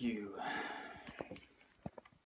you.